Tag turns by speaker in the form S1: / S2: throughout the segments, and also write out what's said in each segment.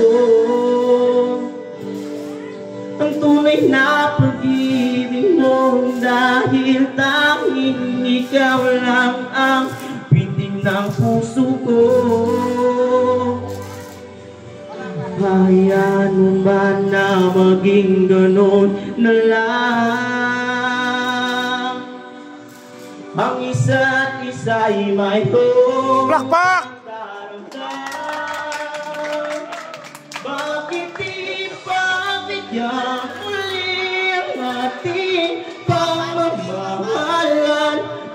S1: ko. Ang tunay na pag-ibig mo Dahil tanging ikaw lang ang Biting ng puso ko. Hayaan mo ba na maging ganon na lang? Ang isa't isa'y may home Blackpack!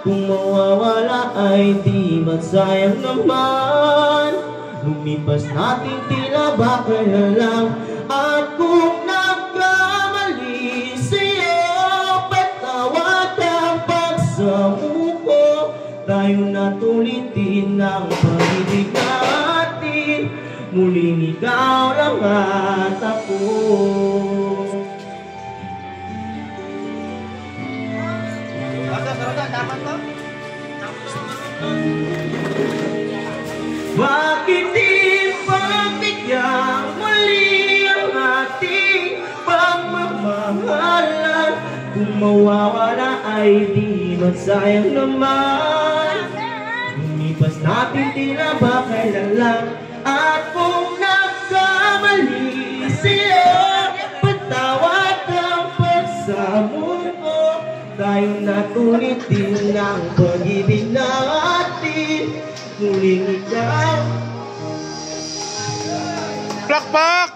S1: Kung mawawala ay di masayang naman. Lumipas natin tila ba kaya lang? At kung nagkamali sa'yo Patawad ang pagsamuko. Tayo natulitin ang pag-ibig natin. Muling ikaw lang at ako Bakit di pagbigyan muli ang ating pagmamahalan? Kung mawawala ay di masayang naman. Lumipas natin tila ba kailan lang Tayo natulitin ang pag-ibig natin Muling ikaw
S2: Plakpak!